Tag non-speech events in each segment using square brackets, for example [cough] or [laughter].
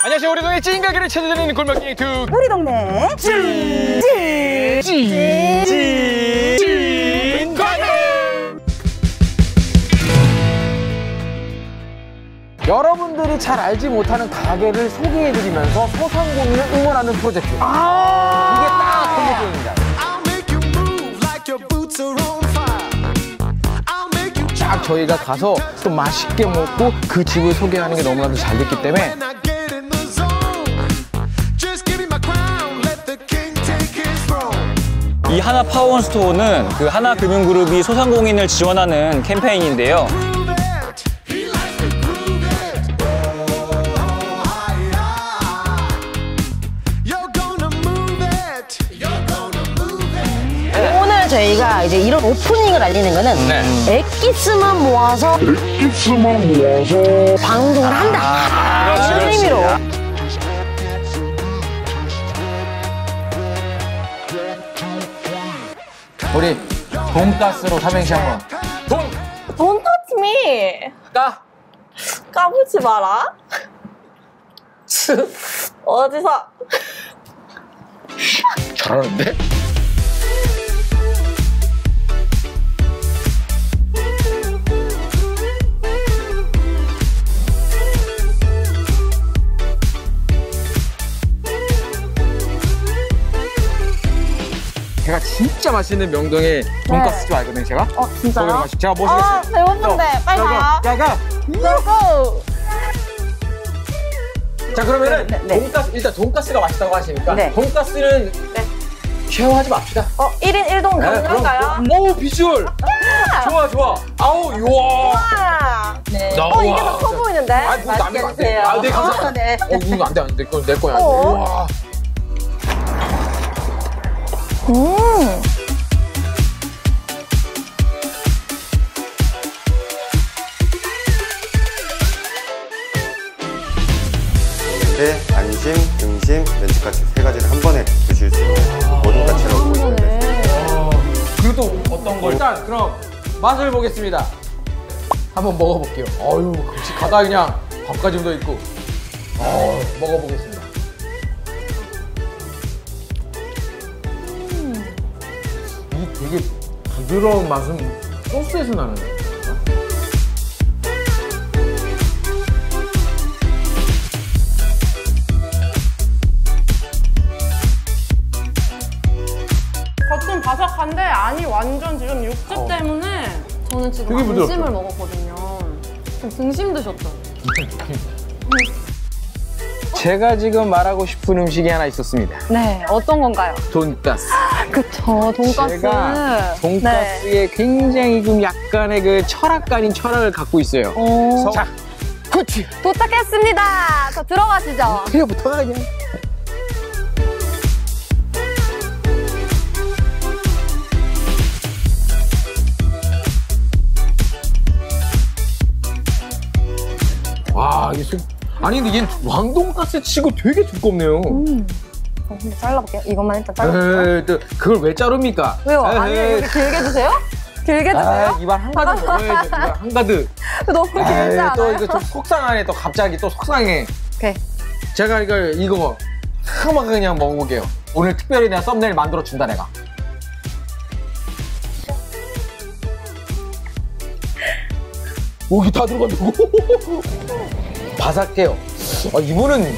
안녕하세요. 우리 동네 찐 가게를 찾아드리는 골목갱이 두 우리 동네 찐찐 찐 가게! 여러분들이 잘 알지 못하는 가게를 소개해드리면서 소상공인을 응원하는 프로젝트. 이게 딱 골목갱입니다. You 딱 저희가 가서 또 맛있게 먹고 그 집을 소개하는 게 너무나도 잘 됐기 때문에 이 하나 파워원 스토어는 그 하나금융그룹이 소상공인을 지원하는 캠페인인데요. 저희가 이제 이런 오프닝을 알리는 거는 네. 액기스만 모아서 액기스만 모아서 방송을 한다 그렇지, 이런 그렇지. 의미로 우리 돈가스로 삼행시 한번 돈! Don't touch me. 까! 까부지 마라. 어디서? 잘하는데? 진짜 맛있는 명동의 돈가스 집 알거든요, 제가. 어, 진짜요? 가시- 제가 어, 모시겠어요. 배고픈데. 빨리 가요. 가, 가. 고고. 자, 그러면은 네, 네. 돈가스, 일단 돈가스가 맛있다고 하시니까 네. 돈가스는 쉐어하지 맙시다. 어, 1인 1동 네, 가능할까요? 오, 비주얼! 좋아, 좋아. 아우, 우와. 와. 네. 나, 어, 이게. 더 커 보이는데? 아, 그거 남의 거안 돼. 아, 네, 감사합니다. 네. 어, 이거 안 돼, 안 돼. 내 거, 내 거야. 어. 우와. 음. 네, 안심, 등심, 멘치까지 세 가지를 한 번에 드실 수 있는 모든 가치라고 보시면 돼요. 그리고 또 어떤 걸? 일단, 그럼 맛을 보겠습니다. 한번 먹어볼게요. 어유. 가다 그냥 밥까지 묻어 있고. 어, 먹어보겠습니다. 이 되게 부드러운 맛은 소스에서 나는. 겉은 바 한데 안이 완전 지금 육즙 때문에 저는 지금 되게 부드럽죠? 등심을 먹었거든요. 지금 등심 드셨죠? 제가 지금 말하고 싶은 음식이 하나 있었습니다. 네, 어떤 건가요? 돈가스. [gasps] 그쵸, 돈가스. 제가 돈가스에 굉장히 좀 약간의 그 철학가인 철학을 갖고 있어요. 오. 자, 그치. 도착했습니다. 저 들어가시죠. 그래부터 그냥. 아니 근데 얘는 왕돈가스 치고 되게 두껍네요. 음. 저 한번 잘라볼게요. 이것만 일단 잘라볼게요. 에이, 또 그걸 왜 자릅니까? 왜요? 아니, 에이, 이렇게 길게 드세요? 길게 아, 드세요? 입안 한가득 먹어야지. 입안 한가득. [laughs] 너무 길지 에이, 않아요? 또 이거 좀 속상하네. 또 갑자기 또 속상해. 오케이. 제가 이거 이거 한번 그냥 먹어볼게요. 오늘 특별히 내가 썸네일 만들어 준다 내가. [laughs] 오기 다 들어간다고? [laughs] 바삭해요. 아, 이분은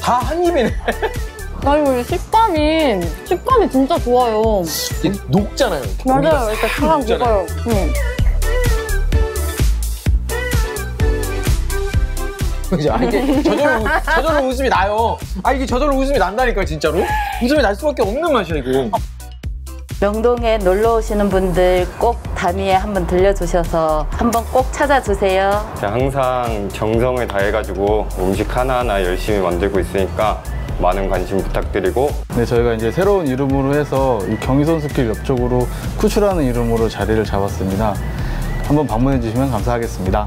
다 한 입이네. [laughs] 아니, 이 식감이, 식감이 진짜 좋아요. 이게 녹잖아요. 맞아요. 이렇게. [laughs] 먹어요. 응. [laughs] 그죠? 아, 이게 저절로, 웃- 저절로 웃음이 나요. 아, 이게 저절로 웃음이 난다니까, 진짜로. 웃음이 날 수밖에 없는 맛이야, 이거. 명동에 놀러 오시는 분들 꼭 다미에 한번 들려주셔서 한번 꼭 찾아주세요. 제가 항상 정성을 다해가지고 음식 하나하나 열심히 만들고 있으니까 많은 관심 부탁드리고 네, 저희가 이제 새로운 이름으로 해서 이 경의선수길 옆쪽으로 쿠추라는 이름으로 자리를 잡았습니다. 한번 방문해 주시면 감사하겠습니다.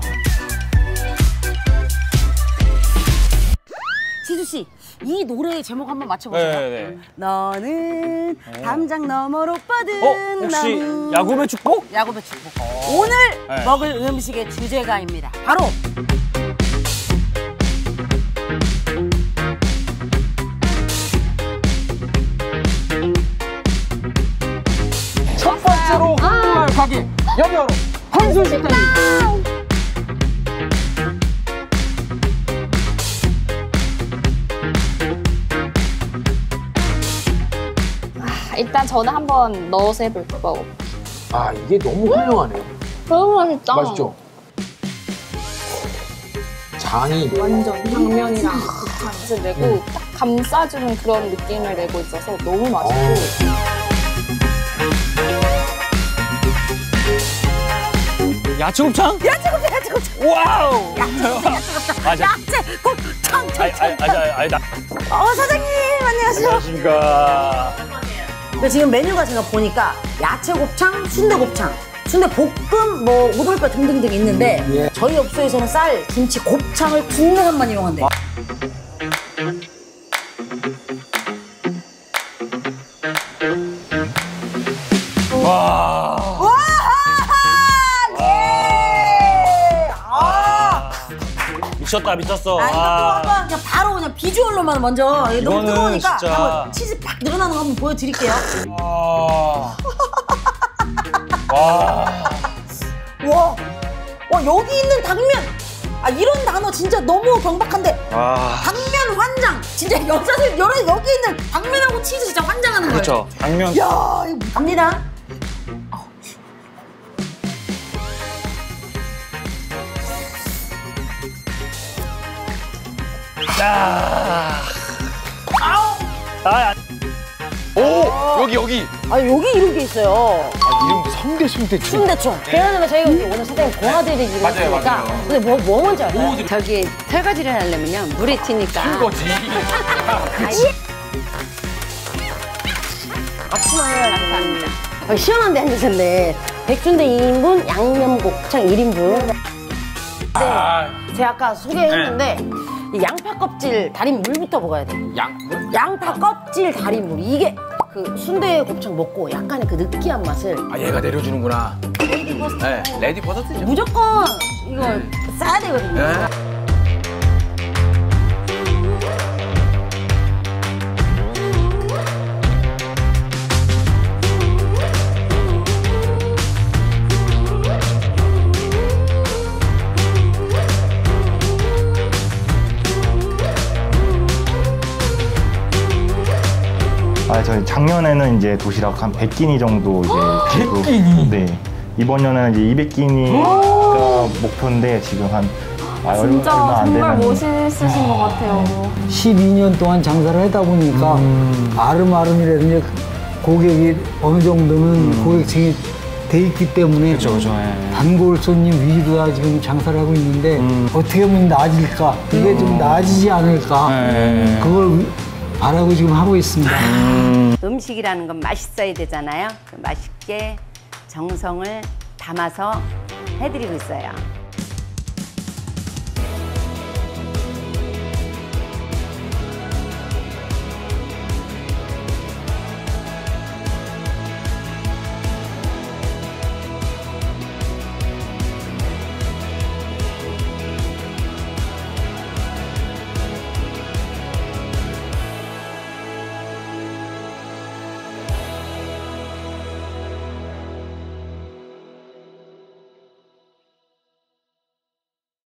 지수 씨, 이 노래의 제목 한번 맞춰보세요. 네네. 너는 어. 담장 너머로 뻗은 어? 혹시 나무. 야구배 축복? 야구배 축복. 어. 오늘 네. 먹을 음식의 주제가입니다. 바로 첫 번째로 아. 흥할 가게 여기로 한솔 식당. 일단 저는 한번 넣어서 해볼게요. 아 이게 너무 훌륭하네요. 너무 맛있다. 맛있죠? 장이 완전 당면이랑 같이 내고 딱 감싸주는 그런 느낌을 내고 있어서 너무 맛있고. 야채곱창? 야채곱창, 야채곱창. 와우! 야채곱창, 야채곱창. 맞아. 야채 곱창. 아니, 아니, 아니, 아니, 아니, 나. 어, 사장님, 안녕하세요. 안녕하십니까. 근데 지금 메뉴가 제가 보니까 야채 곱창, 순대 곱창, 순대 볶음, 뭐 오돌뼈 등등등 있는데 예. 저희 업소에서는 쌀, 김치, 곱창을 국내산만 이용한대. 와. 예! 아! 미쳤다, 미쳤어. 아, 이것도 아. 한번 그냥 바로 그냥 비주얼로만 먼저 너무 이거는 뜨거우니까 진짜- 한번 치즈 팍 늘어나는 거 한번 보여드릴게요. 와. 와. 와, 와 여기 있는 당면. 아 이런 단어 진짜 너무 경박한데 와. 당면 환장. 진짜 여자들 여러 여기 있는 당면하고 치즈 진짜 환장하는 거예요. 그렇죠. 당면. 야, 이거 갑니다. 아. 아, 오 여기 여기 아 여기 이런 게 있어요. 아, 이름 성대 순대충. 순대충. 그러면 저희가 오늘 사장님 도와드리기로 맞아요, 했으니까. 맞아요. 근데 뭐, 뭐 먼저 할까요? 저기 설거지를 하려면요 물이 튀니까 거지. 앞치마를 감사합니다. 아, 시원한 데 앉으셨네. 백순대 2인분, 양념 곱창 1인분. 네. 아 제가 아까 소개했는데 이 양파 껍질 달인 물부터 먹어야 돼. 양. 양파 껍질 달인 물 이게 그 순대 곱창 먹고 약간의 그 느끼한 맛을 아 얘가 내려주는구나. lady first 네 레디 버섯이죠. 무조건 이거 싸야 되거든요. 네. 저희 작년에는 이제 도시락 한 100끼니 정도 이제 100끼니? 네. 이번 년에는 이제 200끼니가 목표인데 지금 한 아, 진짜 정말 되는 멋있으신 것 같아요. 12년 동안 장사를 하다 보니까 아름아름이라든지 고객이 어느 정도는 고객층이 돼 있기 때문에 그렇죠, 그렇죠. 예. 단골 손님 위주로 다 지금 장사를 하고 있는데 어떻게 하면 나아질까 이게 좀 나아지지 않을까 예. 그걸 위- 바라고 지금 하고 있습니다. 음식이라는 건 맛있어야 되잖아요. 그 맛있게 정성을 담아서 해드리고 있어요